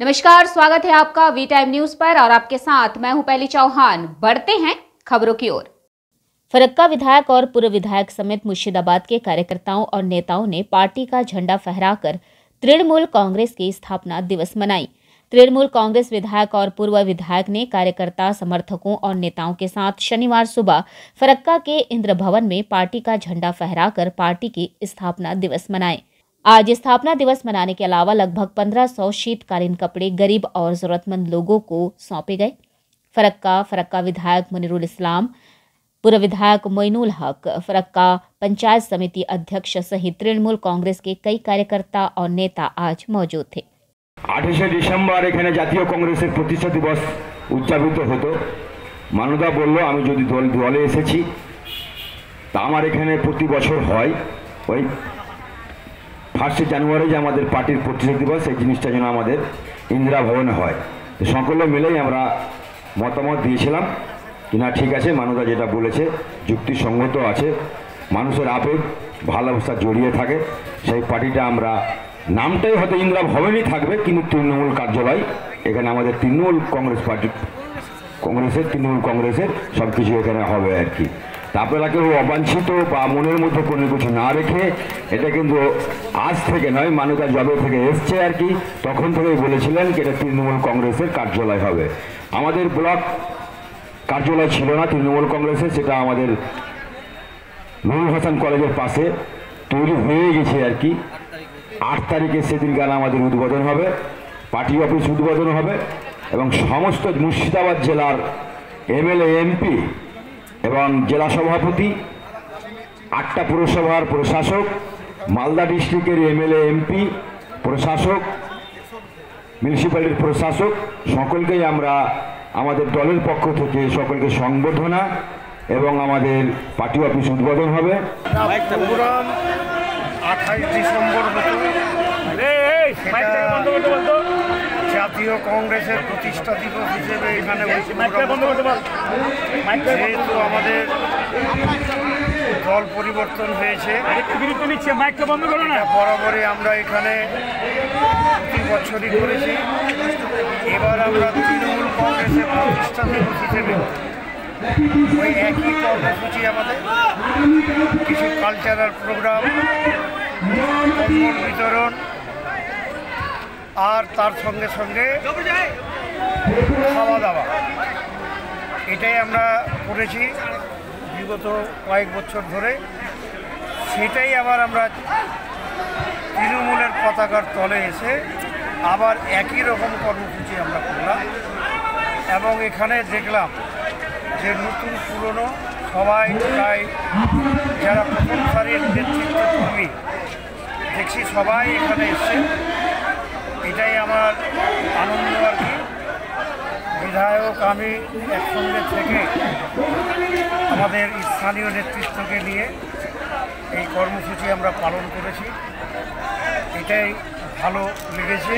नमस्कार, स्वागत है आपका वी टाइम न्यूज़ पर और आपके साथ मैं हूँ पहली चौहान। बढ़ते हैं खबरों की ओर। फरक्का विधायक और पूर्व विधायक समेत मुर्शिदाबाद के कार्यकर्ताओं और नेताओं ने पार्टी का झंडा फहराकर तृणमूल कांग्रेस की स्थापना दिवस मनाई। तृणमूल कांग्रेस विधायक और पूर्व विधायक ने कार्यकर्ता, समर्थकों और नेताओं के साथ शनिवार सुबह फरक्का के इंद्र भवन में पार्टी का झंडा फहराकर पार्टी की स्थापना दिवस मनाए। आज स्थापना दिवस मनाने के अलावा लगभग 1500 शीतकालीन कपड़े गरीब और जरूरतमंद लोगों को सौंपे गए फरक्का फरक्का विधायक मुनिरुल इस्लाम पूर्व विधायक मोइनुल हक फरक्का पंचायत समिति अध्यक्ष सहित तृणमूल कांग्रेस के कई कार्यकर्ता और नेता आज मौजूद थे আঠাশে ডিসেম্বর এখানে জাতীয় কংগ্রেসের প্রতিষ্ঠা দিবস উদযাপিত হতো মানদা বলল আমি যদি দল দলে এসেছি তা আমার এখানে প্রতি বছর হয় ওই ফার্স্টে জানুয়ারি যে আমাদের পার্টির প্রতিষ্ঠা দিবস এই জিনিসটা যেন আমাদের ইন্দিরা ভবনে হয়। তো সকলে মিলেই আমরা মতামত দিয়েছিলাম। কি না, ঠিক আছে মানদা যেটা বলেছে, যুক্তিসঙ্গত আছে। মানুষের আবেগ ভালোবাসা জড়িয়ে থাকে। সেই পার্টিটা আমরা, নামটাই হয়তো ইন্দিরা ভবনই থাকবে, কিন্তু তৃণমূল কার্যালয়, এখানে আমাদের তৃণমূল কংগ্রেস পার্টি, কংগ্রেসের, তৃণমূল কংগ্রেসের সব কিছু এখানে হবে আর কি। আপনারা কেউ অবাঞ্ছিত বা মনের মধ্যে কোনো কিছু না রেখে, এটা কিন্তু আজ থেকে নয় মানবতা জবে থেকে এসছে আর কি, তখন থেকেই বলেছিলেন যে এটা তৃণমূল কংগ্রেসের কার্যালয় হবে। আমাদের ব্লক কার্যালয় ছিল না তৃণমূল কংগ্রেসের, সেটা আমাদের নুরুল হাসান কলেজের পাশে তৈরি হয়ে গেছে আর কি। আট তারিখে সেদিন গান আমাদের উদ্বোধন হবে, পার্টি অফিস উদ্বোধন হবে এবং সমস্ত মুর্শিদাবাদ জেলার এমএলএ, এমপি এবং জেলা সভাপতি, আটটা পুরসভার প্রশাসক, মালদা ডিস্ট্রিক্টের এমএলএ, এমপি, প্রশাসক, মিউনিসিপ্যালিটির প্রশাসক, সকলকেই আমরা আমাদের দলের পক্ষ থেকে সকলকে সংবর্ধনা এবং আমাদের পার্টি অফিস উদ্বোধন হবে। আঠাইশ ডিসেম্বর হতো সেটা জাতীয় কংগ্রেসের প্রতিষ্ঠা দিবস হিসেবে এখানে যেহেতু আমাদের দল পরিবর্তন হয়েছে বরাবরই আমরা এখানে প্রতি বছরই করেছি। এবার আমরা তৃণমূল কংগ্রেসের প্রতিষ্ঠা দিবস হিসেবে ওই একই কর্মসূচি আমাদের কিছু কালচারাল প্রোগ্রাম বিতরণ আর তার সঙ্গে সঙ্গে খাওয়া দাওয়া। এটাই আমরা করেছি বিগত কয়েক বছর ধরে। সেটাই আবার আমরা তৃণমূলের পতাকার তলে এসে আবার একই রকম কর্মসূচি আমরা করলাম এবং এখানে দেখলাম যে নতুন পুরনো সবাই প্রায় যারা প্রথম সারির নেতৃত্ব কর্মী দেখছি সবাই এখানে এসছে এটাই আমার আনন্দ আর কি। বিধায়ক আমি একসঙ্গে থেকে আমাদের স্থানীয় নেতৃত্বকে নিয়ে এই কর্মসূচি আমরা পালন করেছি। এটাই ভালো লেগেছে।